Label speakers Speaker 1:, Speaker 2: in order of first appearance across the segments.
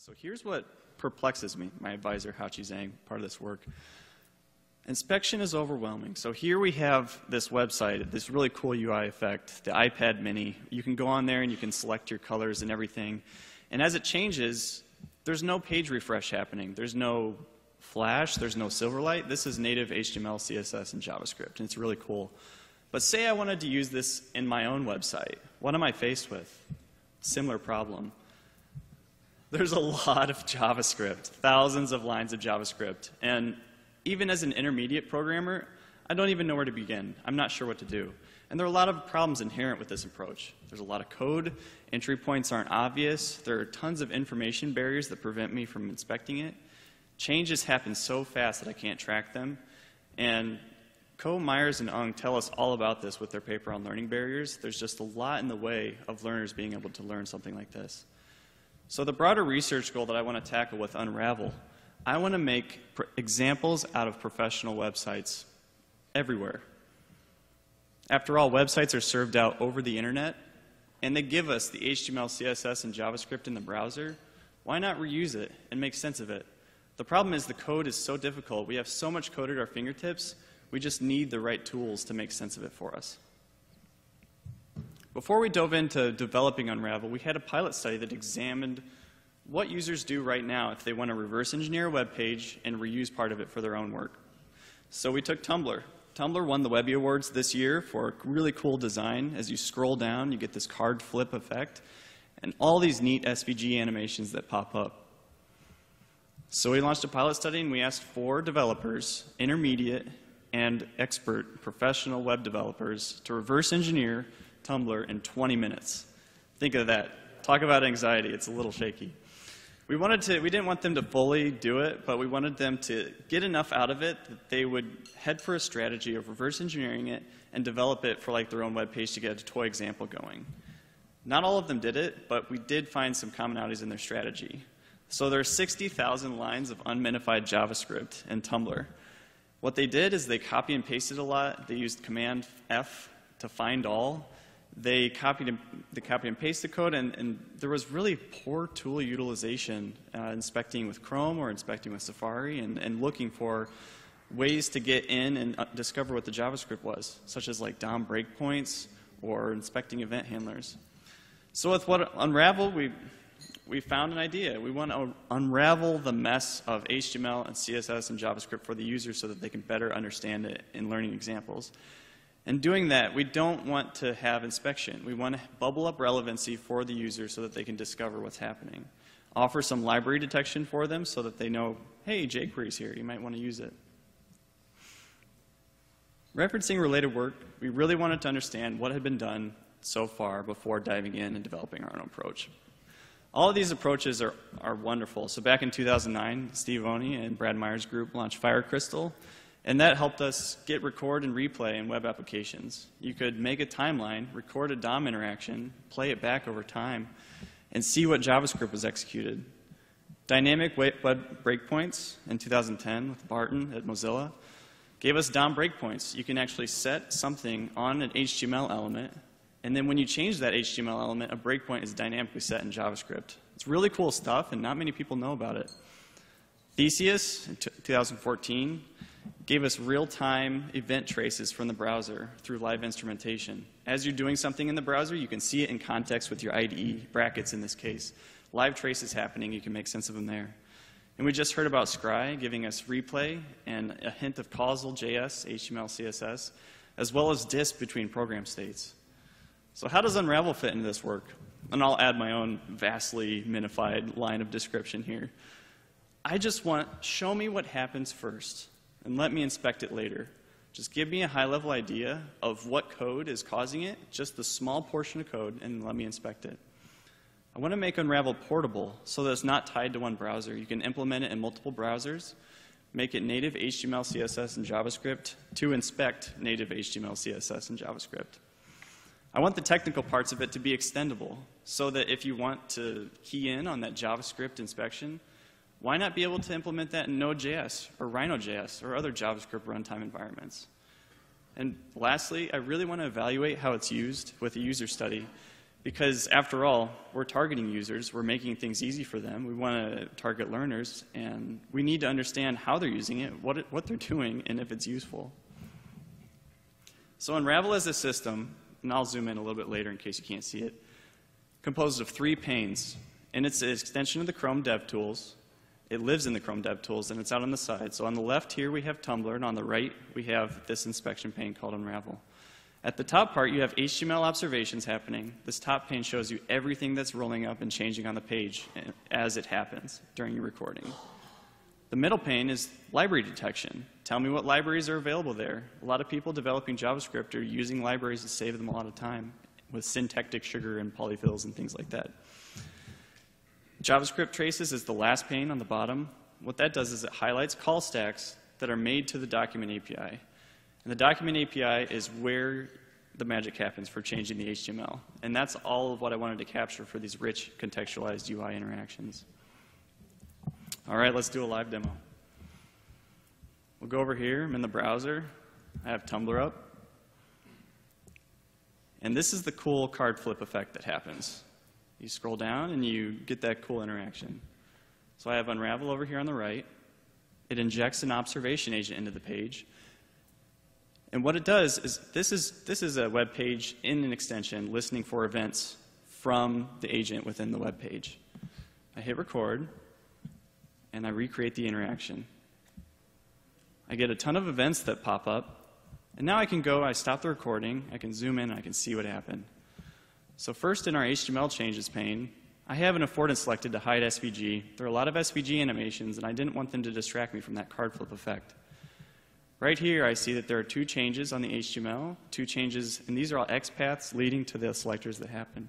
Speaker 1: So here's what perplexes me, my advisor, Haoqi Zhang, part of this work. Inspection is overwhelming. So here we have this website, this really cool UI effect, the iPad mini. You can go on there and you can select your colors and everything. And as it changes, there's no page refresh happening. There's no Flash, there's no Silverlight. This is native HTML, CSS, and JavaScript, and it's really cool. But say I wanted to use this in my own website. What am I faced with? Similar problem. There's a lot of JavaScript, thousands of lines of JavaScript. And even as an intermediate programmer, I don't even know where to begin. I'm not sure what to do. And there are a lot of problems inherent with this approach. There's a lot of code, entry points aren't obvious, there are tons of information barriers that prevent me from inspecting it. Changes happen so fast that I can't track them. And Ko, Myers, and Aung tell us all about this with their paper on learning barriers. There's just a lot in the way of learners being able to learn something like this. So the broader research goal that I want to tackle with Unravel, I want to make examples out of professional websites everywhere. After all, websites are served out over the internet, and they give us the HTML, CSS, and JavaScript in the browser. Why not reuse it and make sense of it? The problem is the code is so difficult. We have so much code at our fingertips, we just need the right tools to make sense of it for us. Before we dove into developing Unravel, we had a pilot study that examined what users do right now if they want to reverse engineer a web page and reuse part of it for their own work. So we took Tumblr. Tumblr won the Webby Awards this year for a really cool design. As you scroll down, you get this card flip effect and all these neat SVG animations that pop up. So we launched a pilot study and we asked four developers, intermediate and expert professional web developers, to reverse engineer Tumblr in 20 minutes. Think of that. Talk about anxiety. It's a little shaky. We wanted to, we didn't want them to fully do it, but we wanted them to get enough out of it that they would head for a strategy of reverse engineering it and develop it for like their own web page to get a toy example going. Not all of them did it, but we did find some commonalities in their strategy. So there are 60,000 lines of unminified JavaScript in Tumblr. What they did is they copy and pasted a lot. They used Command F to find all, they copied and, they copied and pasted the code, and, and there was really poor tool utilization, uh, inspecting with Chrome or inspecting with Safari, and, and looking for ways to get in and uh, discover what the JavaScript was, such as like DOM breakpoints or inspecting event handlers. So with what Unravel, we, we found an idea. We want to unravel the mess of HTML and CSS and JavaScript for the user so that they can better understand it in learning examples. And doing that, we don't want to have inspection. We want to bubble up relevancy for the user so that they can discover what's happening. Offer some library detection for them so that they know, hey, jQuery's here, you might want to use it. Referencing related work, we really wanted to understand what had been done so far before diving in and developing our own approach. All of these approaches are, are wonderful. So back in 2009, Steve Oney and Brad Myers' group launched FireCrystal, and that helped us get record and replay in web applications. You could make a timeline, record a DOM interaction, play it back over time, and see what JavaScript was executed. Dynamic web breakpoints in 2010 with Barton at Mozilla gave us DOM breakpoints. You can actually set something on an HTML element, and then when you change that HTML element, a breakpoint is dynamically set in JavaScript. It's really cool stuff, and not many people know about it. Theseus in 2014 gave us real-time event traces from the browser through live instrumentation. As you're doing something in the browser, you can see it in context with your IDE, brackets in this case. Live traces happening, you can make sense of them there. And we just heard about Scry giving us replay and a hint of causal JS, HTML, CSS, as well as disk between program states. So how does Unravel fit into this work? And I'll add my own vastly minified line of description here. I just want, show me what happens first and let me inspect it later. Just give me a high level idea of what code is causing it, just the small portion of code, and let me inspect it. I want to make Unravel portable so that it's not tied to one browser. You can implement it in multiple browsers, make it native HTML, CSS, and JavaScript to inspect native HTML, CSS, and JavaScript. I want the technical parts of it to be extendable so that if you want to key in on that JavaScript inspection, why not be able to implement that in Node.js or Rhino.js or other JavaScript runtime environments? And lastly, I really want to evaluate how it's used with a user study Because after all, we're targeting users, we're making things easy for them, we want to target learners, and we need to understand how they're using it, what, it, what they're doing, and if it's useful. So Unravel as a system, and I'll zoom in a little bit later in case you can't see it, composed of three panes, and it's an extension of the Chrome DevTools. It lives in the Chrome DevTools, and it's out on the side. So on the left here, we have Tumblr, and on the right, we have this inspection pane called Unravel. At the top part, you have HTML observations happening. This top pane shows you everything that's rolling up and changing on the page as it happens during your recording. The middle pane is library detection. Tell me what libraries are available there. A lot of people developing JavaScript are using libraries to save them a lot of time with syntactic sugar and polyfills and things like that. JavaScript traces is the last pane on the bottom. What that does is it highlights call stacks that are made to the document API. And the document API is where the magic happens for changing the HTML. And that's all of what I wanted to capture for these rich contextualized UI interactions. All right, let's do a live demo. We'll go over here. I'm in the browser. I have Tumblr up. And this is the cool card flip effect that happens. You scroll down and you get that cool interaction. So I have Unravel over here on the right. It injects an observation agent into the page. And what it does is this is, this is a web page in an extension listening for events from the agent within the web page. I hit record, and I recreate the interaction. I get a ton of events that pop up, and now I can go, I stop the recording, I can zoom in, I can see what happened. So first in our HTML changes pane, I have an affordance selected to hide SVG. There are a lot of SVG animations, and I didn't want them to distract me from that card flip effect. Right here, I see that there are two changes on the HTML, two changes, and these are all XPaths leading to the selectors that happen.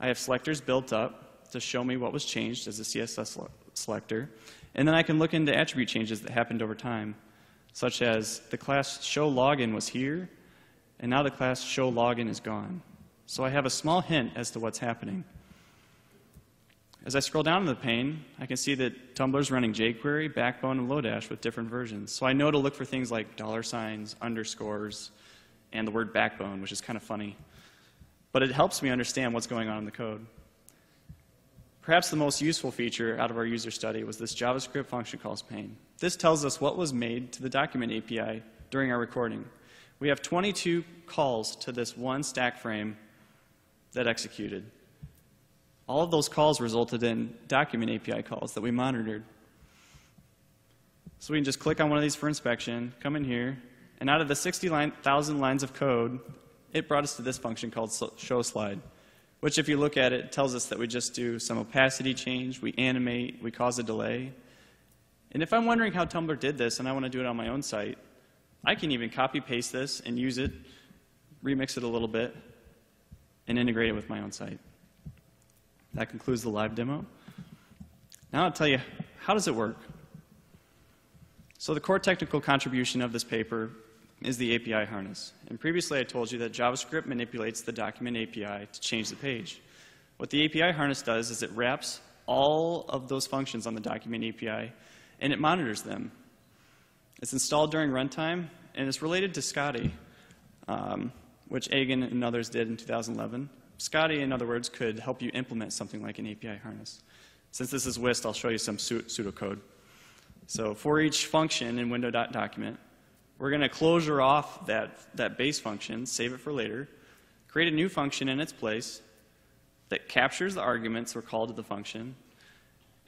Speaker 1: I have selectors built up to show me what was changed as a CSS selector, and then I can look into attribute changes that happened over time, such as the class show login was here, and now the class show login is gone. So I have a small hint as to what's happening. As I scroll down in the pane, I can see that Tumblr's running jQuery, Backbone, and Lodash with different versions. So I know to look for things like dollar signs, underscores, and the word backbone, which is kind of funny. But it helps me understand what's going on in the code. Perhaps the most useful feature out of our user study was this JavaScript function calls pane. This tells us what was made to the document API during our recording. We have 22 calls to this one stack frame that executed. All of those calls resulted in document API calls that we monitored. So we can just click on one of these for inspection, come in here, and out of the 60,000 lines of code, it brought us to this function called show slide, which if you look at it, tells us that we just do some opacity change, we animate, we cause a delay. And if I'm wondering how Tumblr did this and I want to do it on my own site, I can even copy paste this and use it, remix it a little bit, and integrate it with my own site. That concludes the live demo. Now I'll tell you, how does it work? So the core technical contribution of this paper is the API harness. And previously I told you that JavaScript manipulates the document API to change the page. What the API harness does is it wraps all of those functions on the document API and it monitors them. It's installed during runtime and it's related to Scotty. Um, which Eagan and others did in 2011. Scotty, in other words, could help you implement something like an API harness. Since this is UIST, I'll show you some pseudocode. So for each function in window.document, we're going to closure off that, that base function, save it for later, create a new function in its place that captures the arguments we're called to the function.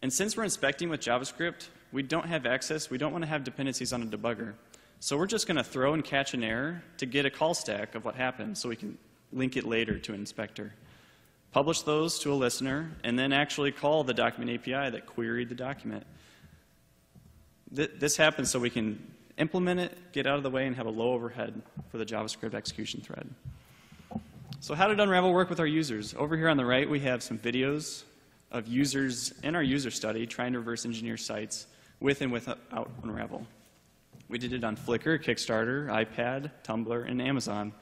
Speaker 1: And since we're inspecting with JavaScript, we don't have access, we don't want to have dependencies on a debugger. So we're just going to throw and catch an error to get a call stack of what happened so we can link it later to an inspector. Publish those to a listener, and then actually call the document API that queried the document. This happens so we can implement it, get out of the way, and have a low overhead for the JavaScript execution thread. So how did Unravel work with our users? Over here on the right, we have some videos of users in our user study trying to reverse engineer sites with and without Unravel. We did it on Flickr, Kickstarter, iPad, Tumblr, and Amazon.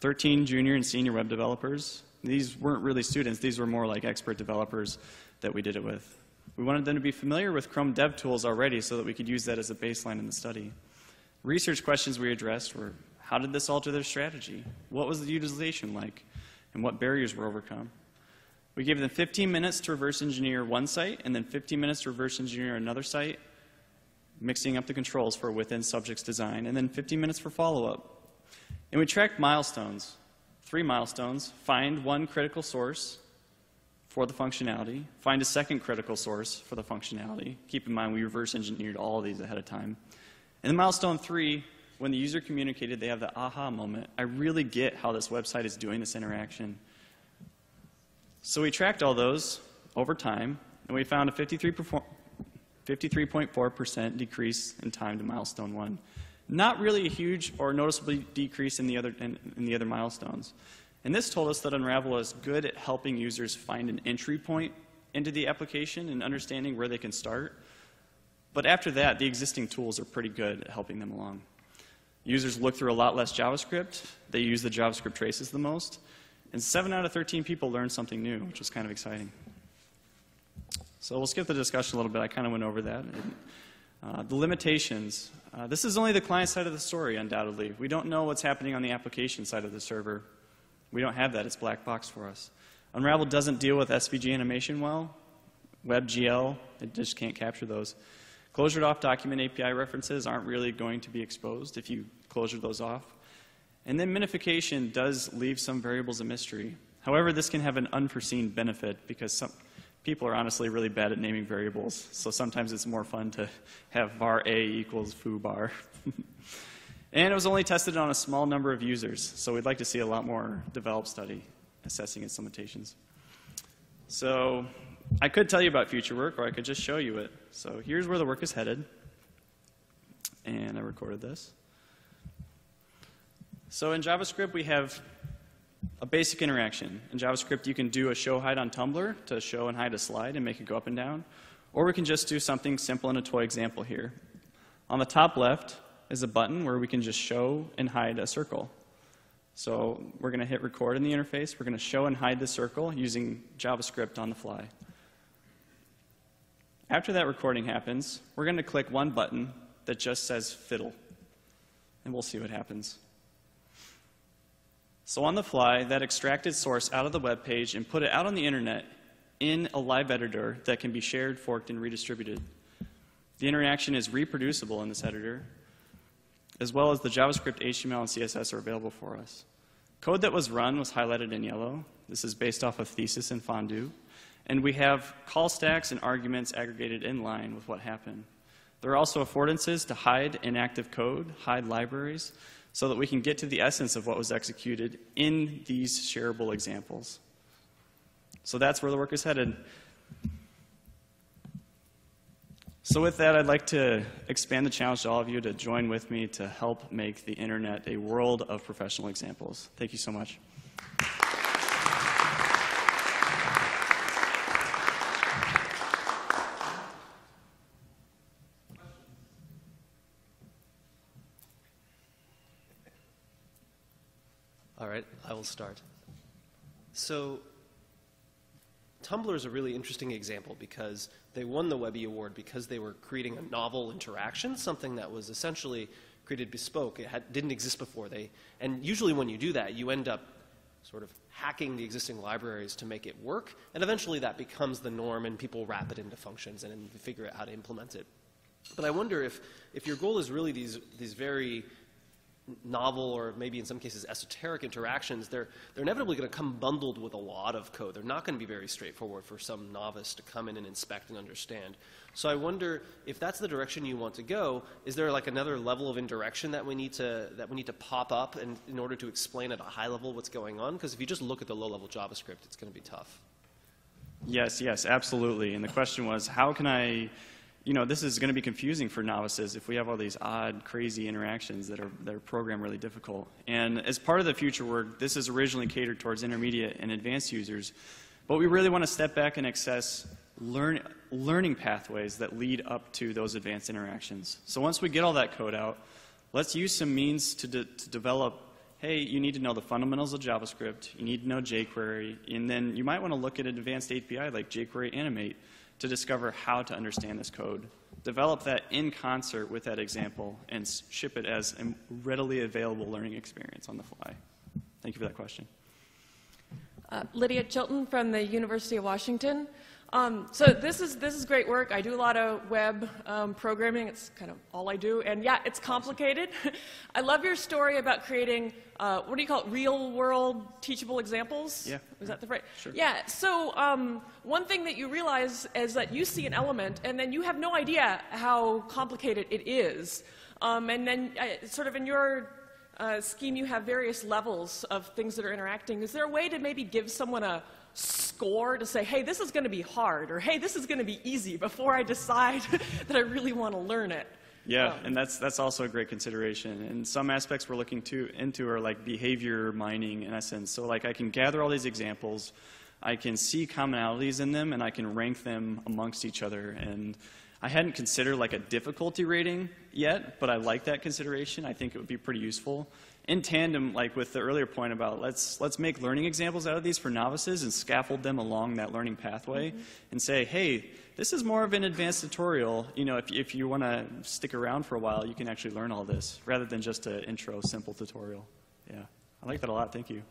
Speaker 1: 13 junior and senior web developers. These weren't really students, these were more like expert developers that we did it with. We wanted them to be familiar with Chrome DevTools already so that we could use that as a baseline in the study. Research questions we addressed were how did this alter their strategy? What was the utilization like? and what barriers were overcome. We gave them 15 minutes to reverse engineer one site and then 15 minutes to reverse engineer another site, mixing up the controls for within subjects design, and then 15 minutes for follow up. And we tracked milestones three milestones find one critical source for the functionality, find a second critical source for the functionality. Keep in mind, we reverse engineered all of these ahead of time. And then milestone three, when the user communicated, they have the aha moment. I really get how this website is doing this interaction. So we tracked all those over time, and we found a 53.4% decrease in time to milestone one. Not really a huge or noticeably decrease in the other, in, in the other milestones. And this told us that Unravel is good at helping users find an entry point into the application and understanding where they can start. But after that, the existing tools are pretty good at helping them along. Users look through a lot less JavaScript. They use the JavaScript traces the most. And 7 out of 13 people learned something new, which was kind of exciting. So we'll skip the discussion a little bit. I kind of went over that. Uh, the limitations. Uh, this is only the client side of the story, undoubtedly. We don't know what's happening on the application side of the server. We don't have that. It's black box for us. Unravel doesn't deal with SVG animation well. WebGL, it just can't capture those. Closured off document API references aren't really going to be exposed if you closure those off. And then minification does leave some variables a mystery. However, this can have an unforeseen benefit because some, people are honestly really bad at naming variables. So sometimes it's more fun to have var a equals foo bar. And it was only tested on a small number of users, so we'd like to see a lot more developed study assessing its limitations. So I could tell you about future work, or I could just show you it. So here's where the work is headed. And I recorded this. So in JavaScript, we have a basic interaction. In JavaScript, you can do a show hide on Tumblr to show and hide a slide and make it go up and down. Or we can just do something simple in a toy example here. On the top left, is a button where we can just show and hide a circle. So we're going to hit record in the interface. We're going to show and hide the circle using JavaScript on the fly. After that recording happens, we're going to click one button that just says fiddle, and we'll see what happens. So on the fly, that extracted source out of the web page and put it out on the internet in a live editor that can be shared, forked, and redistributed. The interaction is reproducible in this editor, as well as the JavaScript, HTML, and CSS are available for us. Code that was run was highlighted in yellow. This is based off of Theseus and Fondue. And we have call stacks and arguments aggregated in line with what happened. There are also affordances to hide inactive code, hide libraries, so that we can get to the essence of what was executed in these shareable examples. So that's where the work is headed. So, with that, I'd like to expand the challenge to all of you to join with me to help make the internet a world of professional examples. Thank you so much.
Speaker 2: All right, I will start. So, Tumblr is a really interesting example because they won the Webby Award because they were creating a novel interaction, something that was essentially created bespoke. It had, didn't exist before. They, and usually when you do that, you end up sort of hacking the existing libraries to make it work, and eventually that becomes the norm and people wrap it into functions and, and figure out how to implement it. But I wonder if, if your goal is really these, these very novel or maybe in some cases esoteric interactions, they're, they're inevitably going to come bundled with a lot of code. They're not going to be very straightforward for some novice to come in and inspect and understand. So I wonder if that's the direction you want to go, is there like another level of indirection that we need to, that we need to pop up in, in order to explain at a high level what's going on? Because if you just look at the low level JavaScript, it's going to be tough.
Speaker 1: Yes, yes, absolutely. And the question was, how can I you know, this is going to be confusing for novices if we have all these odd, crazy interactions that are, that are program really difficult. And as part of the future work, this is originally catered towards intermediate and advanced users, but we really want to step back and access learn, learning pathways that lead up to those advanced interactions. So once we get all that code out, let's use some means to, de to develop hey, you need to know the fundamentals of JavaScript, you need to know jQuery, and then you might want to look at an advanced API like jQuery Animate to discover how to understand this code. Develop that in concert with that example and ship it as a readily available learning experience on the fly. Thank you for that question.
Speaker 3: Uh, Lydia Chilton from the University of Washington. Um, so this is this is great work. I do a lot of web um, programming. It's kind of all I do, and yeah, it's complicated. I love your story about creating uh, what do you call it? Real world teachable examples.
Speaker 1: Yeah.
Speaker 3: Is that the right?
Speaker 1: Sure.
Speaker 3: Yeah. So um, one thing that you realize is that you see an element, and then you have no idea how complicated it is, um, and then uh, sort of in your uh, scheme, you have various levels of things that are interacting. Is there a way to maybe give someone a score to say, hey, this is going to be hard, or hey, this is going to be easy before I decide that I really want to learn it?
Speaker 1: Yeah,
Speaker 3: Um,
Speaker 1: and that's that's also a great consideration. And some aspects we're looking to into are like behavior mining in essence. So like I can gather all these examples, I can see commonalities in them, and I can rank them amongst each other. And I hadn't considered like a difficulty rating yet, but I like that consideration. I think it would be pretty useful. In tandem, like with the earlier point about let's let's make learning examples out of these for novices and scaffold them along that learning pathway, mm-hmm. and say, hey, this is more of an advanced tutorial. You know, if if you want to stick around for a while, you can actually learn all this rather than just an intro simple tutorial. Yeah, I like that a lot. Thank you.